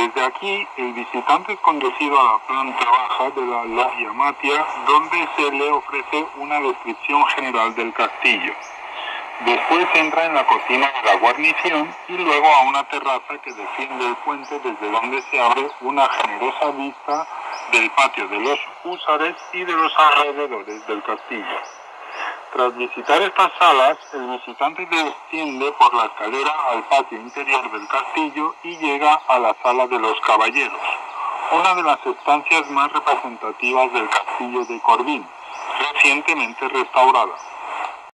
Desde aquí, el visitante es conducido a la planta baja de la Logia Matia, donde se le ofrece una descripción general del castillo. Después entra en la cocina de la guarnición y luego a una terraza que defiende el puente desde donde se abre una generosa vista del patio de los húsares y de los alrededores del castillo. Tras visitar estas salas, el visitante desciende por la escalera al patio interior del castillo y llega a la sala de los caballeros, una de las estancias más representativas del castillo de Corbín, recientemente restaurada.